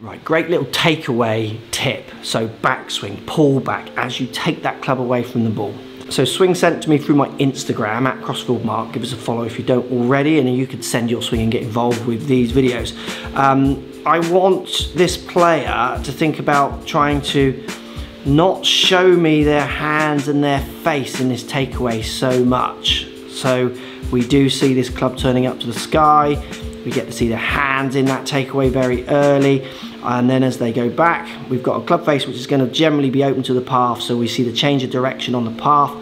Right, great little takeaway tip. So backswing, pull back as you take that club away from the ball. So swing sent to me through my Instagram at Crossfield Mark. Give us a follow if you don't already, and you can send your swing and get involved with these videos. Um, I want this player to think about trying to not show me their hands and their face in this takeaway so much. So we do see this club turning up to the sky. We get to see the hands in that takeaway very early and then as they go back we've got a club face which is going to generally be open to the path. So we see the change of direction on the path.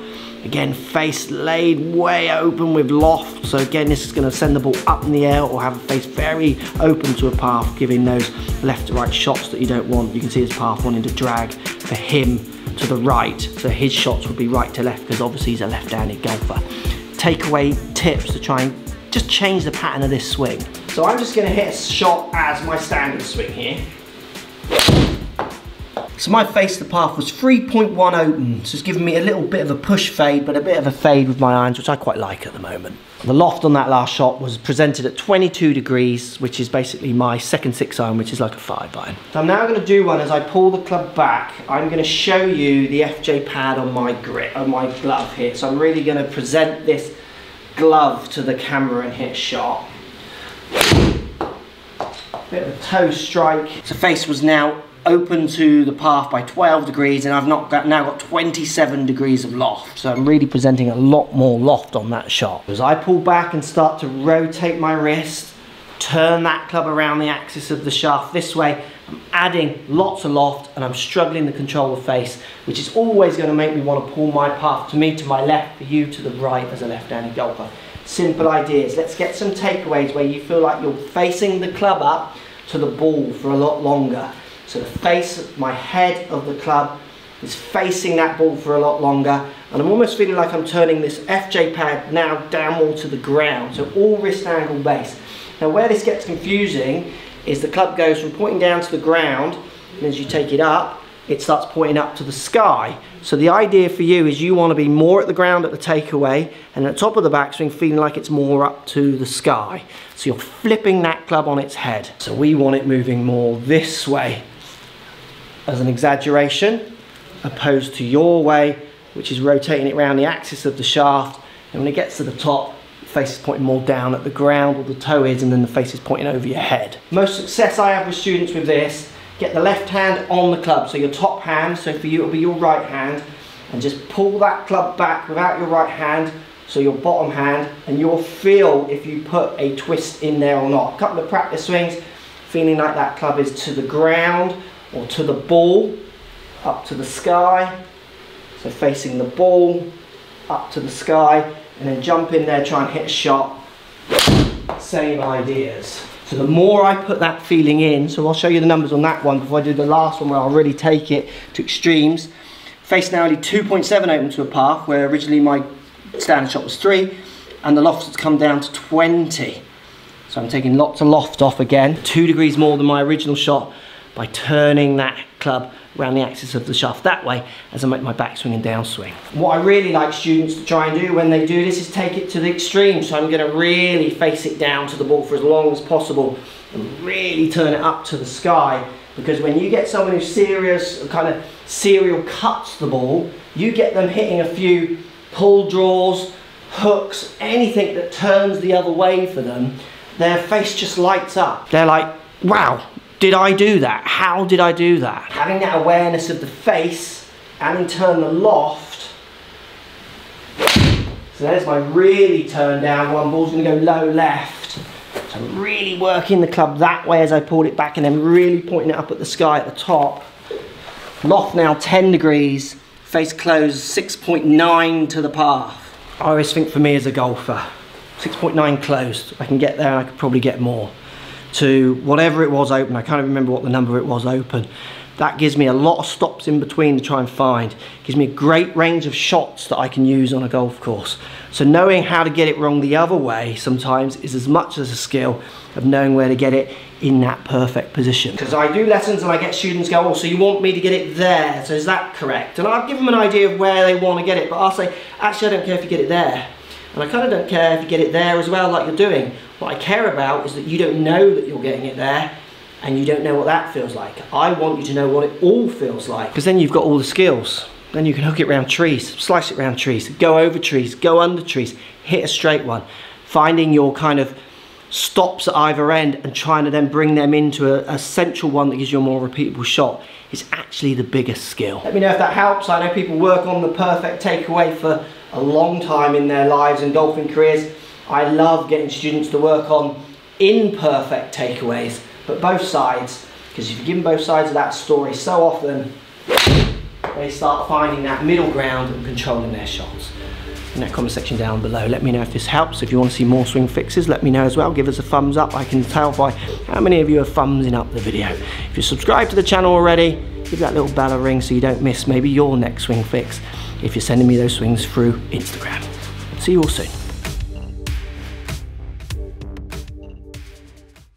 Again face laid way open with loft. So again this is going to send the ball up in the air or have a face very open to a path giving those left to right shots that you don't want. You can see his path wanting to drag for him to the right. So his shots would be right to left because obviously he's a left-handed golfer. Takeaway tips to try and just change the pattern of this swing so I'm just gonna hit a shot as my standard swing here. So my face to the path was 3.1 open, mm, so it's giving me a little bit of a push fade, but a bit of a fade with my irons, which I quite like at the moment. The loft on that last shot was presented at 22 degrees, which is basically my second six iron, which is like a five iron. So I'm now gonna do one as I pull the club back. I'm gonna show you the FJ pad on my grip, on my glove here. So I'm really gonna present this glove to the camera and hit shot. Bit of a toe strike. The face was now open to the path by 12 degrees and I've not got, now got 27 degrees of loft. So I'm really presenting a lot more loft on that shot. As I pull back and start to rotate my wrist, turn that club around the axis of the shaft this way, I'm adding lots of loft and I'm struggling to control the face, which is always going to make me want to pull my path to me to my left, for you to the right as a left-handed golfer. Simple ideas. Let's get some takeaways where you feel like you're facing the club up to the ball for a lot longer. So the face, of my head of the club is facing that ball for a lot longer. And I'm almost feeling like I'm turning this FJ pad now down more to the ground. So all wrist angle base. Now where this gets confusing is the club goes from pointing down to the ground and as you take it up, it starts pointing up to the sky. So the idea for you is you want to be more at the ground at the takeaway and at the top of the backswing feeling like it's more up to the sky. So you're flipping that club on its head. So we want it moving more this way as an exaggeration opposed to your way which is rotating it around the axis of the shaft and when it gets to the top the face is pointing more down at the ground or the toe is and then the face is pointing over your head. Most success I have with students with this Get the left hand on the club, so your top hand, so for you it'll be your right hand, and just pull that club back without your right hand, so your bottom hand, and you'll feel if you put a twist in there or not. A couple of practice swings, feeling like that club is to the ground or to the ball, up to the sky. So facing the ball, up to the sky, and then jump in there, try and hit a shot. Same ideas. So the more I put that feeling in, so I'll show you the numbers on that one before I do the last one where I'll really take it to extremes. Face now only 2.7 open to a path where originally my standard shot was 3 and the loft has come down to 20. So I'm taking lots of loft off again, 2 degrees more than my original shot by turning that club around the axis of the shaft that way as I make my backswing and downswing. What I really like students to try and do when they do this is take it to the extreme. So I'm going to really face it down to the ball for as long as possible and really turn it up to the sky because when you get someone who serious kind of serial cuts the ball, you get them hitting a few pull draws, hooks, anything that turns the other way for them, their face just lights up. They're like, wow, did I do that? How did I do that? Having that awareness of the face and turn the loft. So there's my really turned down one. Ball's to go low left. So I'm really working the club that way as I pulled it back and then really pointing it up at the sky at the top. Loft now 10 degrees. Face closed 6.9 to the path. I always think for me as a golfer, 6.9 closed. I can get there I could probably get more to whatever it was open. I can't remember what the number it was open. That gives me a lot of stops in between to try and find. Gives me a great range of shots that I can use on a golf course. So knowing how to get it wrong the other way sometimes is as much as a skill of knowing where to get it in that perfect position. Because I do lessons and I get students go, oh, so you want me to get it there, so is that correct? And I'll give them an idea of where they want to get it, but I'll say, actually I don't care if you get it there. And I kind of don't care if you get it there as well like you're doing. What I care about is that you don't know that you're getting it there and you don't know what that feels like. I want you to know what it all feels like because then you've got all the skills. Then you can hook it around trees, slice it around trees, go over trees, go under trees, hit a straight one. Finding your kind of stops at either end and trying to then bring them into a, a, central one that gives you a more repeatable shot is actually the biggest skill. Let me know if that helps. I know people work on the perfect takeaway for a long time in their lives and golfing careers. I love getting students to work on imperfect takeaways, but both sides, because if you give them both sides of that story so often, they start finding that middle ground and controlling their shots in that comment section down below. Let me know if this helps. If you want to see more swing fixes, let me know as well. Give us a thumbs up. I can tell by how many of you are thumbsing up the video. If you're subscribed to the channel already, give that little bell a ring so you don't miss maybe your next swing fix if you're sending me those swings through Instagram. See you all soon.